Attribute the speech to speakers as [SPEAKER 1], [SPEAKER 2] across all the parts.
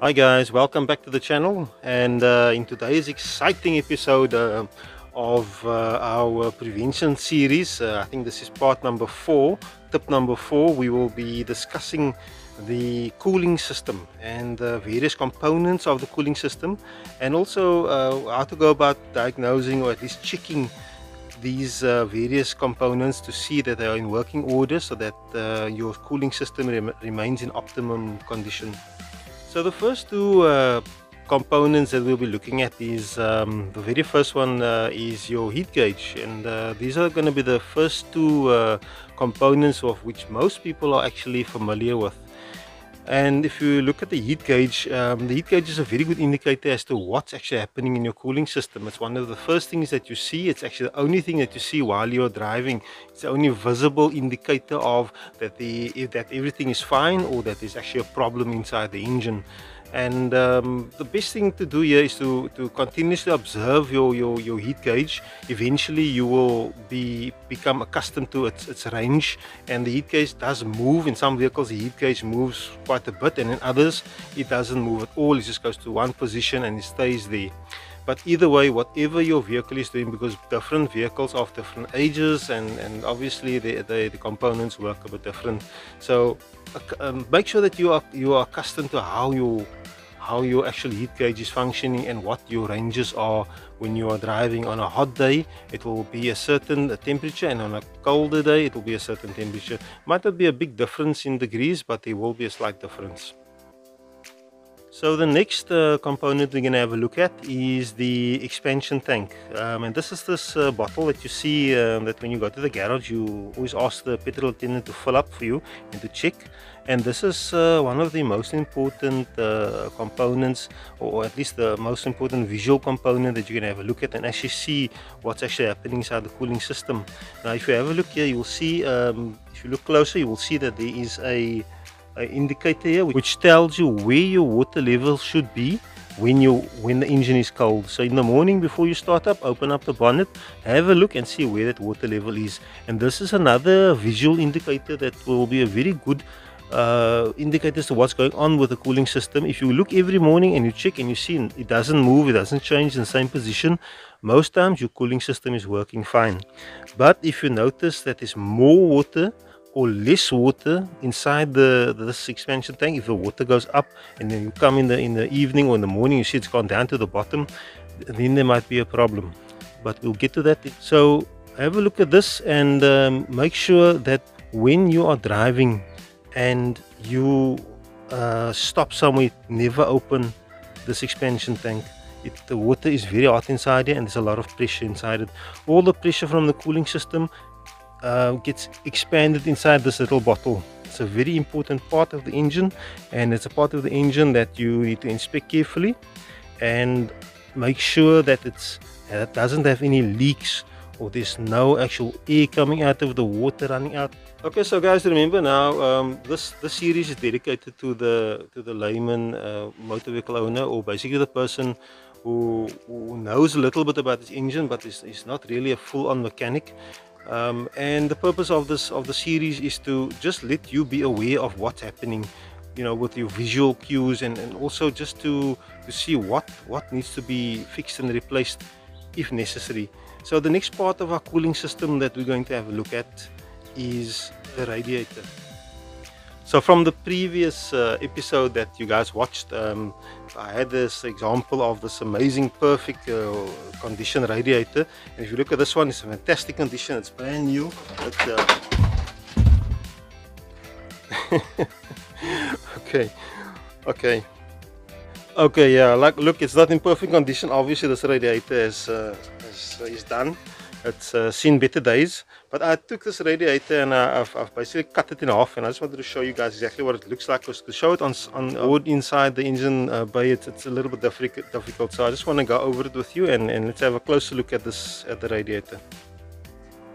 [SPEAKER 1] Hi guys, welcome back to the channel. And uh, in today's exciting episode uh, of uh, our prevention series, uh, I think this is part number four, tip number four, we will be discussing the cooling system and various components of the cooling system and also uh, how to go about diagnosing or at least checking these uh, various components to see that they are in working order so that your cooling system rem remains in optimum condition. So the first two uh, components that we'll be looking at is um, the very first one uh, is your heat gauge. And uh, these are going to be the first two uh, components of which most people are actually familiar with and if you look at the heat gauge um, the heat gauge is a very good indicator as to what's actually happening in your cooling system. It's one of the first things that you see. It's actually the only thing that you see while you're driving. It's the only visible indicator of that the that everything is fine or that there's actually a problem inside the engine and um, the best thing to do here is to, to continuously observe your, your, your heat gauge. Eventually you will be become accustomed to its, its range. And the heat gauge does move. In some vehicles the heat gauge moves quite a bit. And in others it doesn't move at all. It just goes to one position and it stays there. But either way whatever your vehicle is doing because different vehicles of different ages and and obviously the the, the components work a bit different. So um, make sure that you are you are accustomed to how you how your actual heat gauge is functioning and what your ranges are when you are driving on a hot day. It will be a certain temperature and on a colder day it will be a certain temperature. Might not be a big difference in degrees but there will be a slight difference. So the next uh, component we're going to have a look at is the expansion tank. Um, and this is this uh, bottle that you see um, that when you go to the garage you always ask the petrol attendant to fill up for you and to check and this is uh, one of the most important uh, components or at least the most important visual component that you can have a look at and actually see what's actually happening inside the cooling system. Now if you have a look here you'll see um, if you look closer you will see that there is a, a indicator here which tells you where your water level should be when you when the engine is cold. So in the morning before you start up open up the bonnet have a look and see where that water level is. And this is another visual indicator that will be a very good uh, indicators to what's going on with the cooling system. If you look every morning and you check and you see it doesn't move, it doesn't change in the same position, most times your cooling system is working fine. But if you notice that there's more water or less water inside the this expansion tank, if the water goes up and then you come in the in the evening or in the morning, you see it's gone down to the bottom, then there might be a problem. But we'll get to that. So have a look at this and um, make sure that when you are driving and you uh, stop somewhere, never open this expansion tank. It, the water is very hot inside here and there's a lot of pressure inside it. All the pressure from the cooling system uh, gets expanded inside this little bottle. It's a very important part of the engine and it's a part of the engine that you need to inspect carefully and make sure that it's, it doesn't have any leaks or there's no actual air coming out of the water running out. Okay so guys remember now um, this this series is dedicated to the to the layman uh, motor vehicle owner or basically the person who, who knows a little bit about this engine but is, is not really a full-on mechanic. Um, and the purpose of this of the series is to just let you be aware of what's happening you know with your visual cues and, and also just to to see what what needs to be fixed and replaced if necessary so the next part of our cooling system that we're going to have a look at is the radiator. So from the previous uh, episode that you guys watched, um, I had this example of this amazing perfect uh, condition radiator. And if you look at this one, it's a fantastic condition. It's brand new. It's, uh... okay, okay, okay. Yeah, like look, it's not in perfect condition. Obviously, this radiator is uh, is done. It's uh, seen better days but I took this radiator and uh, I've, I've, basically cut it in half and I just wanted to show you guys exactly what it looks like. Because to show it on, on wood inside the engine uh, bay it's, it's a little bit difficult so I just want to go over it with you and, and let's have a closer look at this at the radiator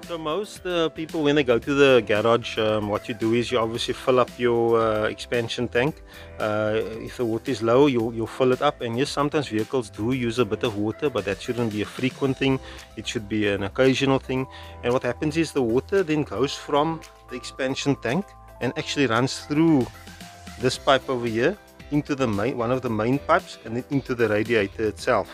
[SPEAKER 1] so most uh, people when they go to the garage um, what you do is you obviously fill up your uh, expansion tank. Uh, if the water is low you'll, you'll fill it up. And yes sometimes vehicles do use a bit of water but that shouldn't be a frequent thing. It should be an occasional thing. And what happens is the water then goes from the expansion tank and actually runs through this pipe over here into the main one of the main pipes and then into the radiator itself.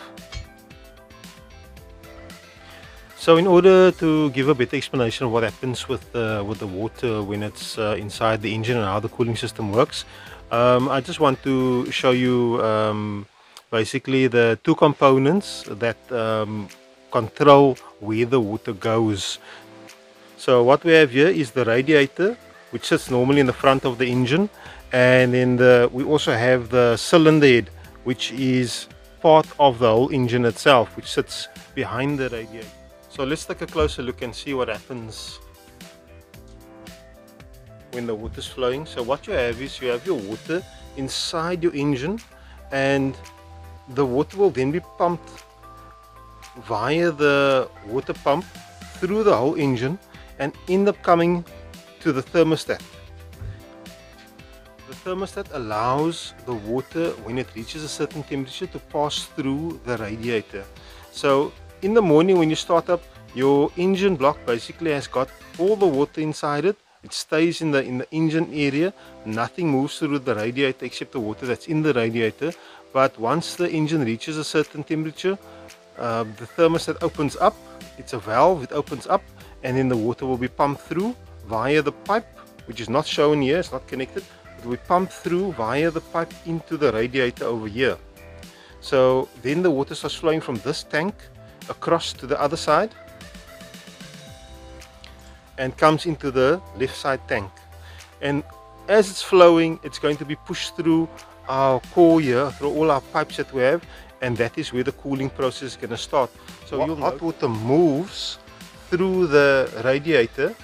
[SPEAKER 1] So in order to give a better explanation of what happens with uh, with the water when it's uh, inside the engine and how the cooling system works, um, I just want to show you um, basically the two components that um, control where the water goes. So what we have here is the radiator which sits normally in the front of the engine and then the, we also have the cylinder head which is part of the whole engine itself which sits behind the radiator. So let's take a closer look and see what happens when the water is flowing. So what you have is you have your water inside your engine and the water will then be pumped via the water pump through the whole engine and end up coming to the thermostat. The thermostat allows the water when it reaches a certain temperature to pass through the radiator. So in the morning when you start up your engine block basically has got all the water inside it. It stays in the in the engine area. Nothing moves through the radiator except the water that's in the radiator. But once the engine reaches a certain temperature uh, the thermostat opens up it's a valve it opens up and then the water will be pumped through via the pipe which is not shown here it's not connected. It will be pumped through via the pipe into the radiator over here. So then the water starts flowing from this tank across to the other side and comes into the left side tank. And as it's flowing it's going to be pushed through our core here through all our pipes that we have and that is where the cooling process is going to start. So your hot water moves through the radiator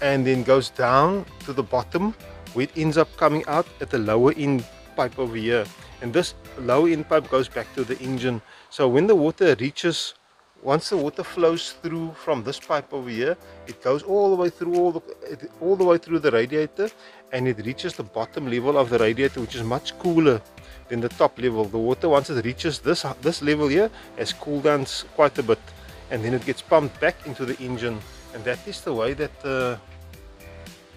[SPEAKER 1] and then goes down to the bottom where it ends up coming out at the lower end pipe over here. And this lower end pipe goes back to the engine so when the water reaches once the water flows through from this pipe over here it goes all the way through all the all the way through the radiator and it reaches the bottom level of the radiator which is much cooler than the top level. The water once it reaches this this level here has cooled down quite a bit and then it gets pumped back into the engine. And that is the way that uh,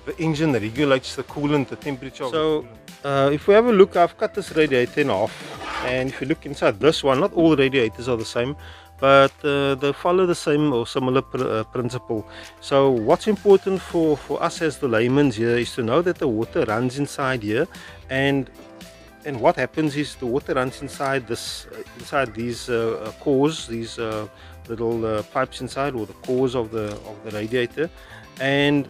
[SPEAKER 1] the engine regulates the coolant the temperature so uh, if we have a look I've cut this radiator in half and if you look inside this one not all radiators are the same but uh, they follow the same or similar pr uh, principle. So what's important for, for us as the laymen here is to know that the water runs inside here and and what happens is the water runs inside this uh, inside these uh, uh, cores these uh, little pipes inside or the cores of the of the radiator and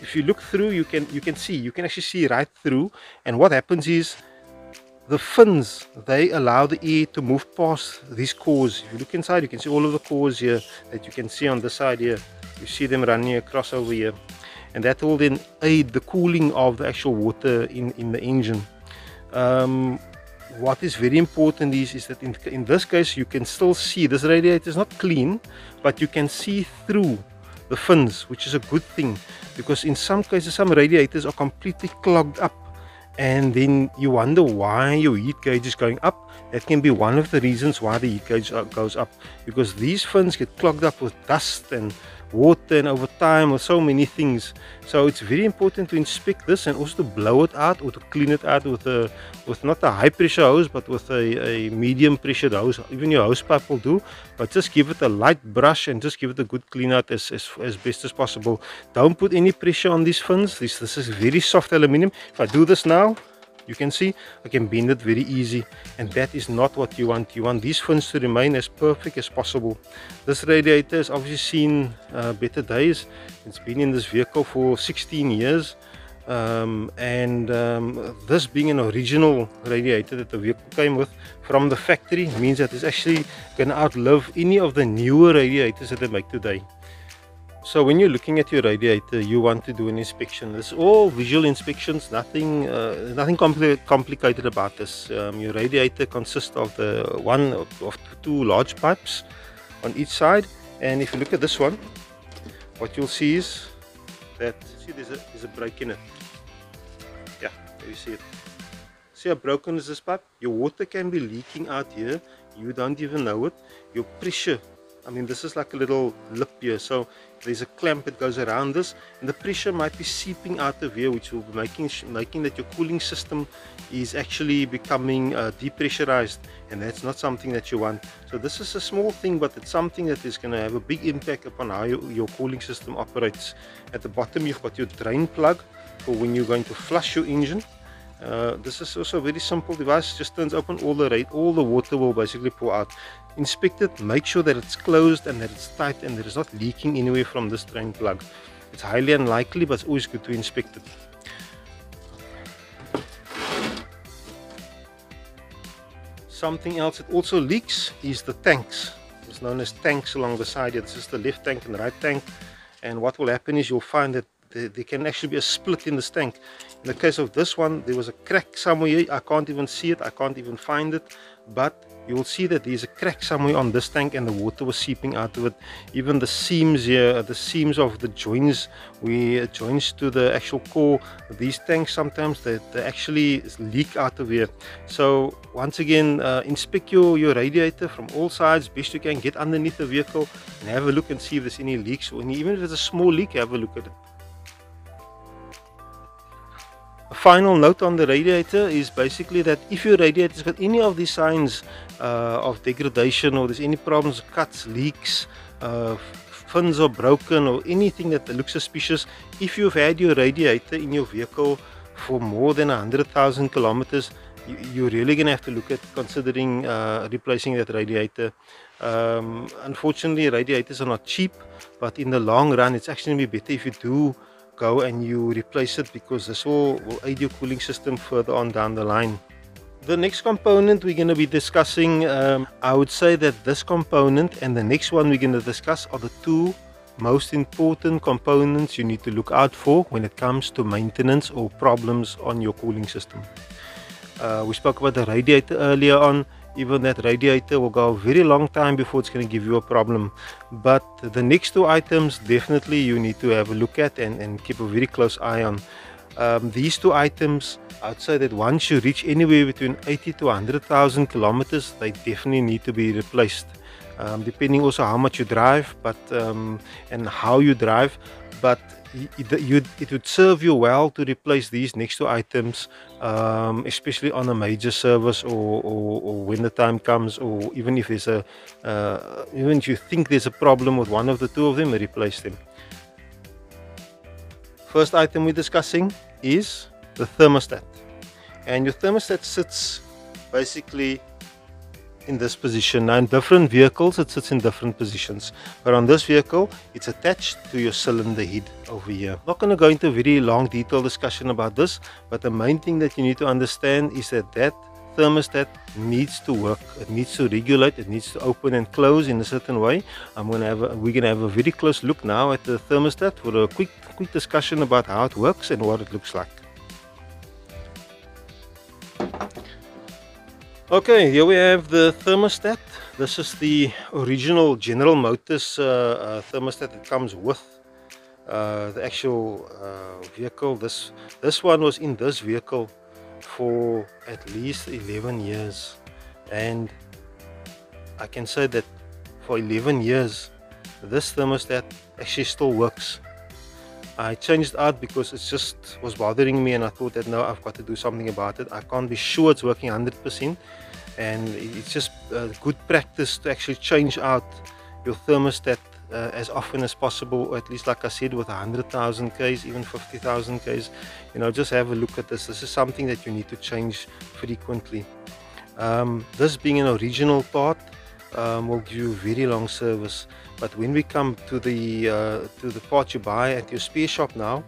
[SPEAKER 1] if you look through you can you can see you can actually see right through and what happens is the fins they allow the air to move past these cores. If you look inside you can see all of the cores here that you can see on the side here. You see them running across over here. And that will then aid the cooling of the actual water in in the engine. Um, what is very important is is that in, in this case you can still see this radiator is not clean but you can see through the fins which is a good thing. Because in some cases some radiators are completely clogged up and then you wonder why your heat gauge is going up. That can be one of the reasons why the heat gauge uh, goes up. Because these fins get clogged up with dust and water and over time or so many things. So it's very important to inspect this and also to blow it out or to clean it out with a with not a high pressure hose but with a, a medium pressure hose. Even your hose pipe will do but just give it a light brush and just give it a good clean out as, as, as best as possible. Don't put any pressure on these fins. This, this is very soft aluminum if I do this now you can see. I can bend it very easy. And that is not what you want. You want these fins to remain as perfect as possible. This radiator has obviously seen uh, better days. It's been in this vehicle for 16 years. Um, and um, this being an original radiator that the vehicle came with from the factory means that it's actually going to outlive any of the newer radiators that they make today so when you're looking at your radiator, you want to do an inspection. It's all visual inspections, nothing, uh, nothing compli complicated about this. Um, your radiator consists of the one of two large pipes on each side, and if you look at this one, what you'll see is that see there's a there's a break in it. Yeah, you see it. See how broken is this pipe? Your water can be leaking out here. You don't even know it. Your pressure I mean this is like a little lip here. So there's a clamp that goes around this and the pressure might be seeping out of here which will be making making that your cooling system is actually becoming uh, depressurized and that's not something that you want. So this is a small thing but it's something that is going to have a big impact upon how you, your cooling system operates. At the bottom you've got your drain plug for when you're going to flush your engine. Uh, this is also a very simple device just turns open all the rate all the water will basically pour out inspect it make sure that it's closed and that it's tight and that it's not leaking anywhere from this drain plug. It's highly unlikely but it's always good to inspect it. Something else that also leaks is the tanks. It's known as tanks along the side. Here this is the left tank and the right tank. And what will happen is you'll find that there, can actually be a split in this tank. In the case of this one there was a crack somewhere. I can't even see it. I can't even find it. But you will see that there's a crack somewhere on this tank and the water was seeping out of it even the seams here uh, the seams of the joints where it uh, joins to the actual core these tanks sometimes they, they uh, actually leak out of here. So once again uh, inspect your your radiator from all sides best you can get underneath the vehicle and have a look and see if there's any leaks or even if it's a small leak have a look at it final note on the radiator is basically that if your radiator's got any of these signs uh, of degradation or there's any problems, cuts, leaks, uh, fins are broken or anything that looks suspicious, if you've had your radiator in your vehicle for more than 100,000 kilometers, you're really going to have to look at considering uh, replacing that radiator. Um, unfortunately, radiators are not cheap, but in the long run, it's actually going to be better if you do go and you replace it because this will, will aid your cooling system further on down the line. The next component we're going to be discussing, um, I would say that this component and the next one we're going to discuss are the two most important components you need to look out for when it comes to maintenance or problems on your cooling system. Uh, we spoke about the radiator earlier on even that radiator will go a very long time before it's going to give you a problem. But the next two items definitely you need to have a look at and, and keep a very close eye on. Um, these two items I'd say that once you reach anywhere between 80 to 100,000 kilometers they definitely need to be replaced. Um, depending also how much you drive but um, and how you drive but it, would serve you well to replace these next two items um, especially on a major service or, or, or, when the time comes or even if there's a uh, even if you think there's a problem with one of the two of them replace them. First item we're discussing is the thermostat. And your thermostat sits basically in this position. Now in different vehicles it sits in different positions. But on this vehicle it's attached to your cylinder head over here. I'm not going to go into a very long detailed discussion about this but the main thing that you need to understand is that that thermostat needs to work. It needs to regulate. It needs to open and close in a certain way. I'm going to have a, we're going to have a very close look now at the thermostat for a quick quick discussion about how it works and what it looks like Okay, here we have the thermostat. This is the original General Motors uh, uh, thermostat that comes with uh, the actual uh, vehicle. This this one was in this vehicle for at least 11 years, and I can say that for 11 years, this thermostat actually still works. I changed out because it just was bothering me and I thought that now I've got to do something about it. I can't be sure it's working 100% and it's just a good practice to actually change out your thermostat uh, as often as possible or at least like I said with 100,000 Ks even 50,000 Ks you know just have a look at this. This is something that you need to change frequently. Um, this being an original part um, will give you very long service. But when we come to the uh, to the part you buy at your spare shop now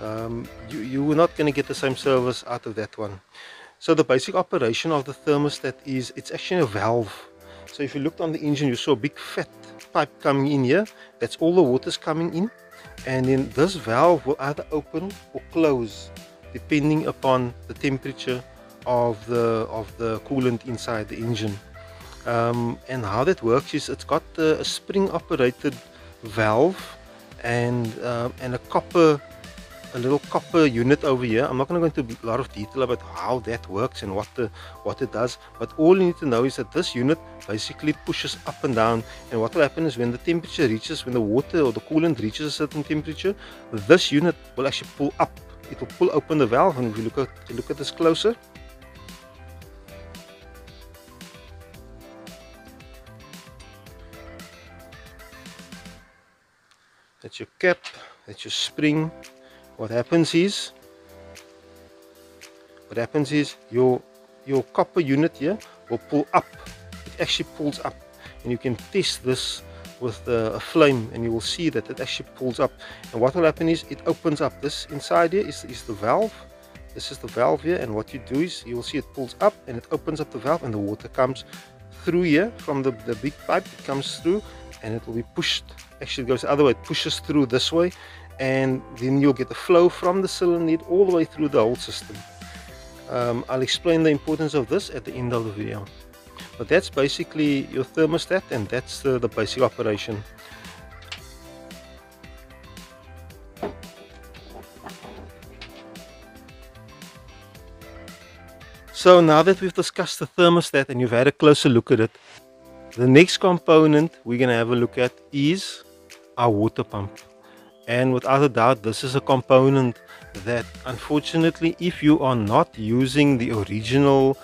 [SPEAKER 1] um, you, you're not going to get the same service out of that one so the basic operation of the thermostat is it's actually a valve. So if you looked on the engine you saw a big fat pipe coming in here. That's all the water's coming in. And then this valve will either open or close depending upon the temperature of the of the coolant inside the engine. Um, and how that works is it's got a, spring operated valve and um, and a copper a little copper unit over here. I'm not going to go into a lot of detail about how that works and what the what it does, but all you need to know is that this unit basically pushes up and down. And what will happen is when the temperature reaches, when the water or the coolant reaches a certain temperature, this unit will actually pull up. It will pull open the valve. And if you look at look at this closer, that's your cap that's your spring what happens is what happens is your your copper unit here will pull up. It actually pulls up. And you can test this with the, a flame and you will see that it actually pulls up. And what will happen is it opens up. This inside here is, is the valve. This is the valve here. And what you do is you will see it pulls up and it opens up the valve and the water comes through here from the, the big pipe. It comes through and it will be pushed. Actually goes the other way. It pushes through this way and then you'll get the flow from the cylinder all the way through the whole system. Um, I'll explain the importance of this at the end of the video. But that's basically your thermostat and that's the, the basic operation. So now that we've discussed the thermostat and you've had a closer look at it, the next component we're going to have a look at is our water pump. And without a doubt, this is a component that unfortunately, if you are not using the original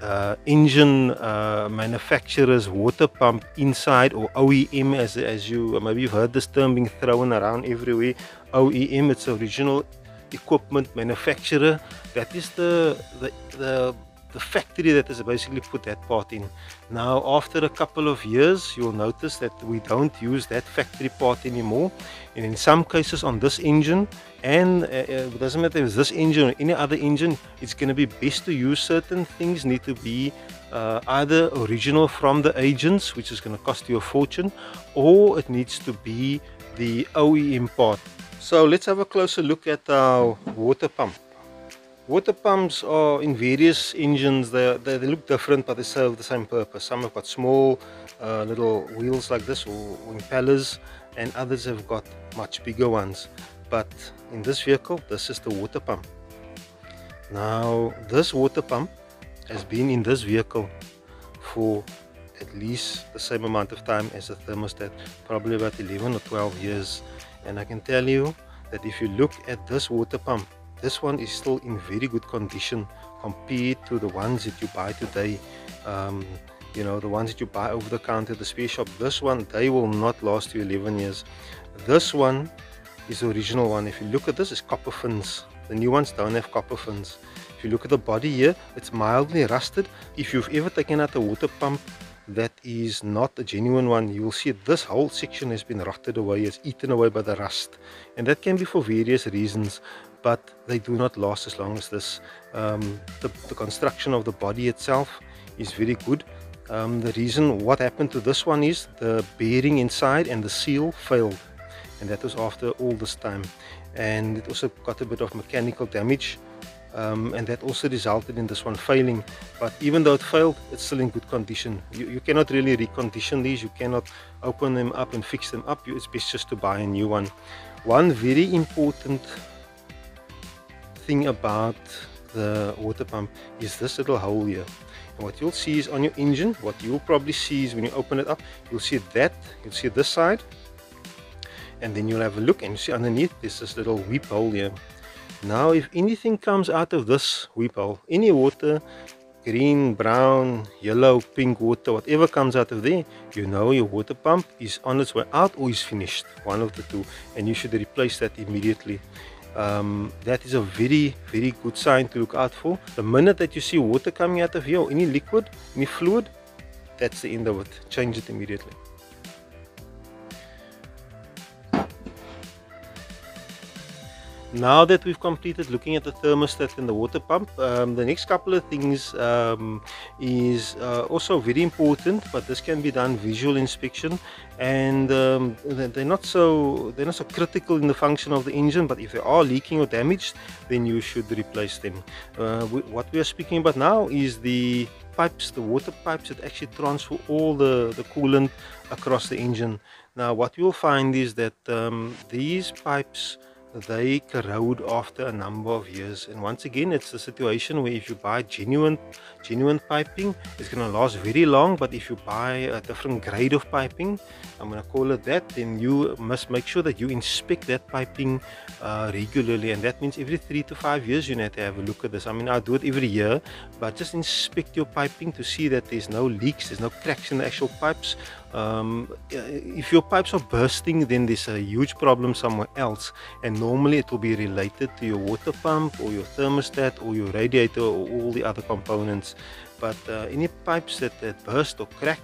[SPEAKER 1] uh, engine uh, manufacturer's water pump inside or OEM as, as you maybe you've heard this term being thrown around everywhere OEM it's original equipment manufacturer that is the the, the the factory that has basically put that part in. Now, after a couple of years, you'll notice that we don't use that factory part anymore. And in some cases on this engine, and uh, uh it doesn't matter if this engine or any other engine, it's going to be best to use certain things need to be uh, either original from the agents, which is going to cost you a fortune, or it needs to be the OEM part. So let's have a closer look at our water pump. Water pumps are in various engines, they, they, they, look different but they serve the same purpose. Some have got small uh, little wheels like this or, or impellers and others have got much bigger ones. But in this vehicle, this is the water pump. Now this water pump has been in this vehicle for at least the same amount of time as the thermostat, probably about 11 or 12 years. And I can tell you that if you look at this water pump, this one is still in very good condition compared to the ones that you buy today. Um, you know the ones that you buy over the counter the space shop this one they will not last you 11 years. This one is the original one. If you look at this it's copper fins. The new ones don't have copper fins. If you look at the body here it's mildly rusted. If you've ever taken out a water pump that is not a genuine one you will see this whole section has been rotted away. It's eaten away by the rust. And that can be for various reasons but they do not last as long as this. Um, the, the, construction of the body itself is very good. Um, the reason what happened to this one is the bearing inside and the seal failed and that was after all this time. And it also got a bit of mechanical damage um, and that also resulted in this one failing. But even though it failed it's still in good condition. You, you cannot really recondition these. You cannot open them up and fix them up. It's best just to buy a new one. One very important thing about the water pump is this little hole here. And what you'll see is on your engine what you'll probably see is when you open it up you'll see that you'll see this side. And then you'll have a look and you see underneath there's this little weep hole here. Now if anything comes out of this weep hole any water green brown yellow pink water whatever comes out of there you know your water pump is on its way out or is finished one of the two. And you should replace that immediately um, that is a very very good sign to look out for. The minute that you see water coming out of here or any liquid any fluid that's the end of it. Change it immediately now that we've completed looking at the thermostat and the water pump um, the next couple of things um, is uh, also very important but this can be done visual inspection. And um, they're not so they're not so critical in the function of the engine but if they are leaking or damaged then you should replace them. Uh, what we are speaking about now is the pipes the water pipes that actually transfer all the the coolant across the engine. Now what you'll find is that um, these pipes they corrode after a number of years. And once again it's a situation where if you buy genuine genuine piping it's going to last very long. But if you buy a different grade of piping i'm going to call it that then you must make sure that you inspect that piping uh, regularly. And that means every three to five years you need to have a look at this. I mean i do it every year but just inspect your piping to see that there's no leaks there's no cracks in the actual pipes um, if your pipes are bursting then there's a huge problem somewhere else. And normally it will be related to your water pump or your thermostat or your radiator or all the other components. But uh, any pipes that, that burst or crack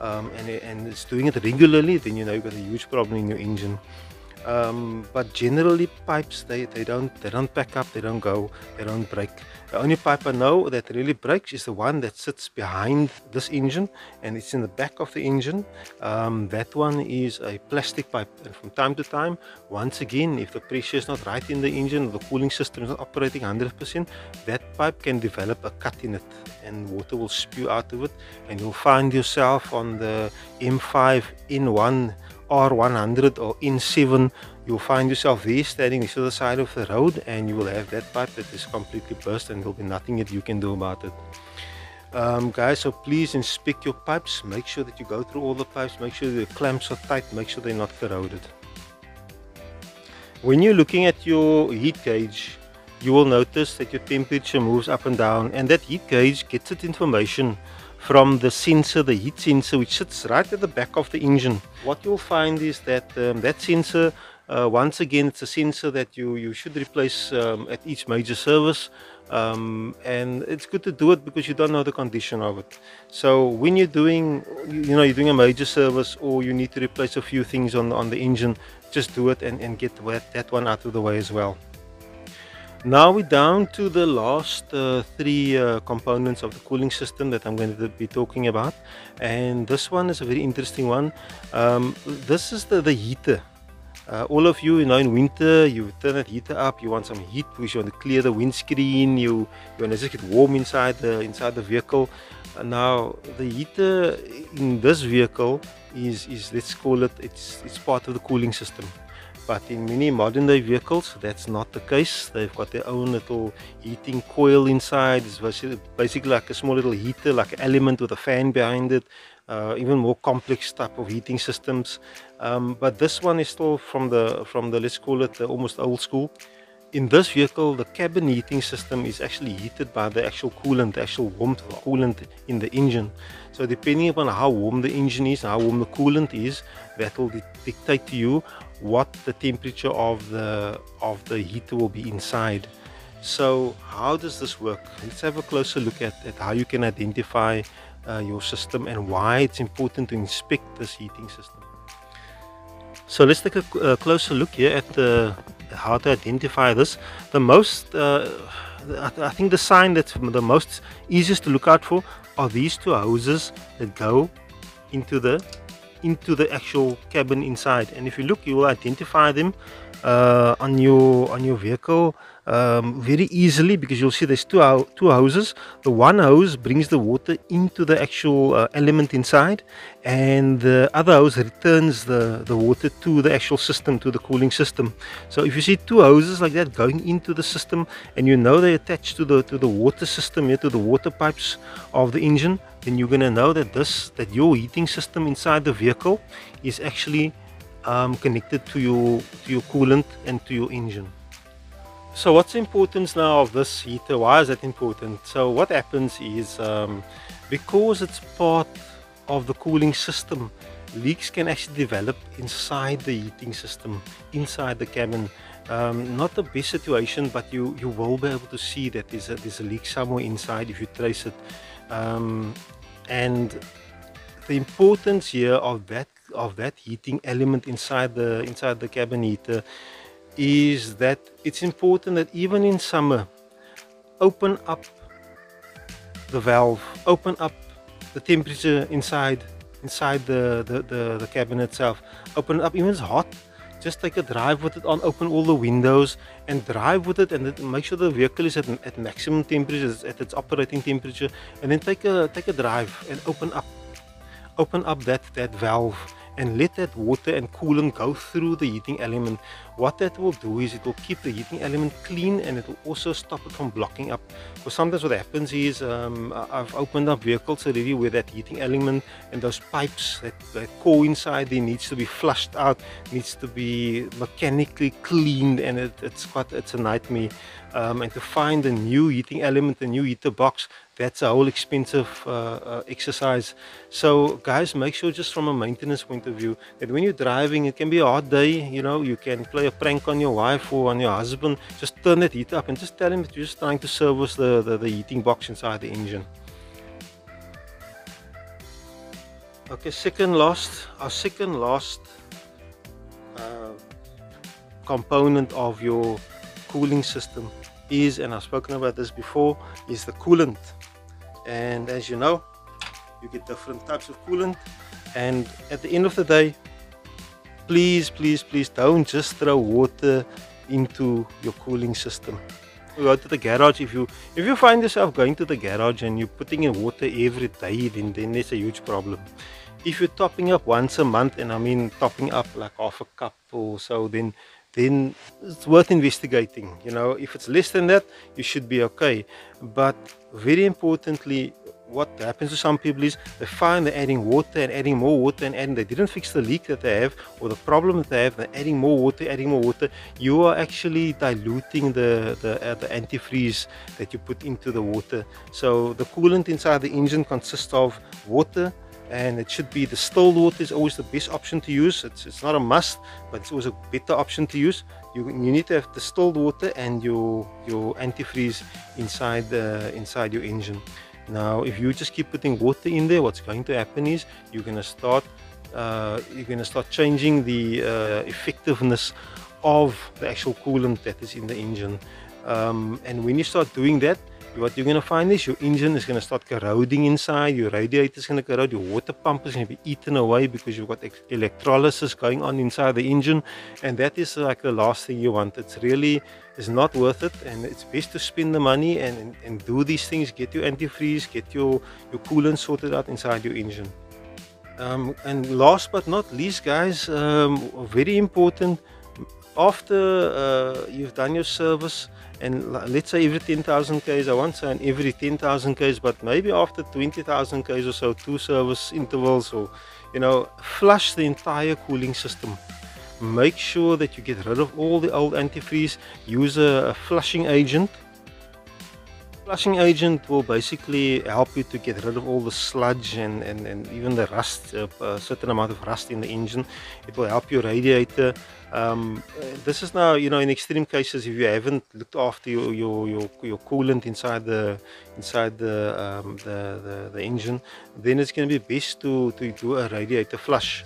[SPEAKER 1] um, and, and it's doing it regularly then you know you've got a huge problem in your engine um, but generally pipes they, they don't they don't pack up they don't go they don't break. The only pipe I know that really breaks is the one that sits behind this engine and it's in the back of the engine. Um, that one is a plastic pipe and from time to time once again if the pressure is not right in the engine the cooling system is not operating 100% that pipe can develop a cut in it and water will spew out of it and you'll find yourself on the M5 N1 R100 or N7 you'll find yourself there standing next to the side of the road and you will have that pipe that is completely burst and there'll be nothing that you can do about it. Um, guys so please inspect your pipes. Make sure that you go through all the pipes. Make sure the clamps are tight. Make sure they're not corroded. When you're looking at your heat gauge you will notice that your temperature moves up and down and that heat gauge gets its information from the sensor, the heat sensor, which sits right at the back of the engine. What you'll find is that um, that sensor, uh, once again, it's a sensor that you, you should replace um, at each major service. Um, and it's good to do it because you don't know the condition of it. So when you're doing, you know, you're doing a major service or you need to replace a few things on, on the engine, just do it and, and get that, that one out of the way as well. Now we're down to the last uh, three uh, components of the cooling system that I'm going to be talking about and this one is a very interesting one. Um, this is the, the heater. Uh, all of you, you know, in winter, you turn that heater up, you want some heat because you want to clear the windscreen, you, you want to just get warm inside the, inside the vehicle. Uh, now, the heater in this vehicle is, is, let's call it, it's, it's part of the cooling system but in many modern day vehicles that's not the case. They've got their own little heating coil inside. It's basically like a small little heater like an element with a fan behind it uh, even more complex type of heating systems. Um, but this one is still from the from the let's call it the almost old school. In this vehicle the cabin heating system is actually heated by the actual coolant the actual warmth of coolant in the engine. So depending upon how warm the engine is how warm the coolant is that will dictate to you what the temperature of the of the heater will be inside. So how does this work? Let's have a closer look at, at how you can identify uh, your system and why it's important to inspect this heating system. So let's take a, a closer look here at the how to identify this. The most uh, I think the sign that's the most easiest to look out for are these two hoses that go into the into the actual cabin inside. And if you look you will identify them uh, on your on your vehicle um, very easily because you'll see there's two, two hoses. The one hose brings the water into the actual uh, element inside and the other hose returns the the water to the actual system to the cooling system. So if you see two hoses like that going into the system and you know they're attached to the to the water system here to the water pipes of the engine then you're going to know that this that your heating system inside the vehicle is actually um, connected to your to your coolant and to your engine. So what's the importance now of this heater? Why is that important? So what happens is um, because it's part of the cooling system leaks can actually develop inside the heating system inside the cabin. Um, not the best situation but you you will be able to see that there's a, there's a leak somewhere inside if you trace it. Um, and the importance here of that of that heating element inside the inside the cabin heater is that it's important that even in summer open up the valve open up the temperature inside inside the the, the, the cabin itself. Open it up even it's hot just take a drive with it on open all the windows and drive with it and make sure the vehicle is at, at maximum temperature at its operating temperature and then take a take a drive and open up open up that that valve and let that water and coolant go through the heating element. What that will do is it will keep the heating element clean and it will also stop it from blocking up. Because sometimes what happens is um, I've opened up vehicles already where that heating element and those pipes that, that core inside there needs to be flushed out needs to be mechanically cleaned and it, it's quite it's a nightmare. Um, and to find a new heating element a new heater box that's a whole expensive uh, uh, exercise. So guys make sure just from a maintenance point of view that when you're driving it can be a hot day you know you can play a prank on your wife or on your husband. Just turn that heat up and just tell him that you're just trying to service the, the, the heating box inside the engine. Okay second last our second last uh, component of your cooling system is and I've spoken about this before is the coolant and as you know you get different types of coolant and at the end of the day please please please don't just throw water into your cooling system. Go to the garage. If you if you find yourself going to the garage and you're putting in water every day then then there's a huge problem. If you're topping up once a month and i mean topping up like half a cup or so then then it's worth investigating. You know if it's less than that you should be okay. But very importantly what happens to some people is they find they're adding water and adding more water and adding they didn't fix the leak that they have or the problem that they have they're adding more water adding more water. You are actually diluting the the, uh, the antifreeze that you put into the water. So the coolant inside the engine consists of water and it should be distilled water is always the best option to use. It's, it's not a must but it's always a better option to use. You, you need to have distilled water and your your antifreeze inside the inside your engine. Now if you just keep putting water in there what's going to happen is you're going to start uh, you're going to start changing the uh, effectiveness of the actual coolant that is in the engine. Um, and when you start doing that what you're going to find is your engine is going to start corroding inside, your radiator is going to corrode, your water pump is going to be eaten away because you've got electrolysis going on inside the engine and that is like the last thing you want. It's really it's not worth it and it's best to spend the money and, and, and do these things, get your antifreeze, get your, your coolant sorted out inside your engine. Um, and last but not least guys, um, very important, after uh, you've done your service, and let's say every 10,000 k's I won't say every 10,000 k's but maybe after 20,000 k's or so two service intervals or you know flush the entire cooling system. Make sure that you get rid of all the old antifreeze. Use a, a flushing agent flushing agent will basically help you to get rid of all the sludge and, and, and even the rust, uh, a certain amount of rust in the engine. It will help your radiator. Um, this is now, you know, in extreme cases, if you haven't looked after your your, your, your coolant inside the inside the, um, the, the, the engine, then it's going to be best to, to do a radiator flush.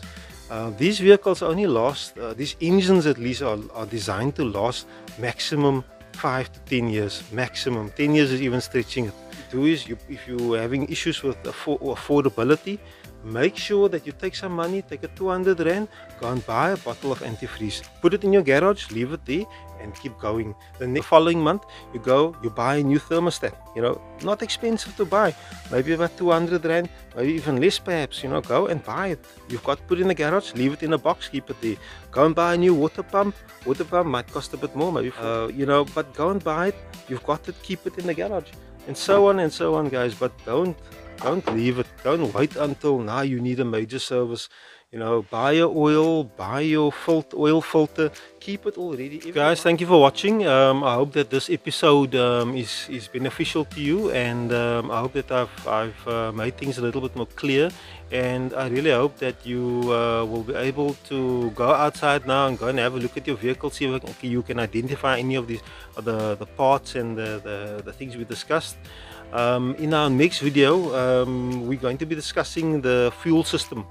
[SPEAKER 1] Uh, these vehicles only last, uh, these engines at least are, are designed to last maximum five to 10 years maximum. 10 years is even stretching it. Do is you, if you're having issues with affordability, make sure that you take some money, take a 200 Rand, go and buy a bottle of antifreeze. Put it in your garage, leave it there, and keep going. The next following month, you go, you buy a new thermostat. You know, not expensive to buy. Maybe about 200 Rand, maybe even less perhaps. You know, go and buy it. You've got to put it in the garage, leave it in a box, keep it there. Go and buy a new water pump. Water pump might cost a bit more, maybe, uh, you know, but go and buy it. You've got to keep it in the garage. And so on and so on, guys. But don't don't leave it. Don't wait until now you need a major service. You know, buy your oil, buy your filter, oil filter, keep it already. Guys, thank you for watching. Um, I hope that this episode um, is, is beneficial to you and um, I hope that I've, I've uh, made things a little bit more clear and I really hope that you uh, will be able to go outside now and go and have a look at your vehicle, see if you can identify any of these the, the parts and the, the, the things we discussed. Um, in our next video, um, we're going to be discussing the fuel system.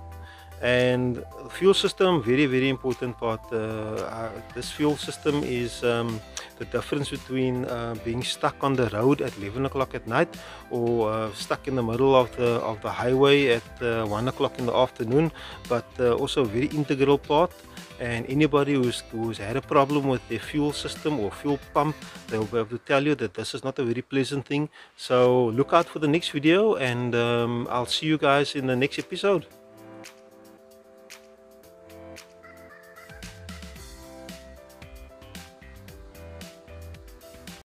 [SPEAKER 1] And fuel system, very, very important part. Uh, uh, this fuel system is um, the difference between uh, being stuck on the road at 11 o'clock at night or uh, stuck in the middle of the, of the highway at uh, 1 o'clock in the afternoon, but uh, also a very integral part and anybody who's, who's had a problem with their fuel system or fuel pump they'll be able to tell you that this is not a very pleasant thing. So look out for the next video and um, I'll see you guys in the next episode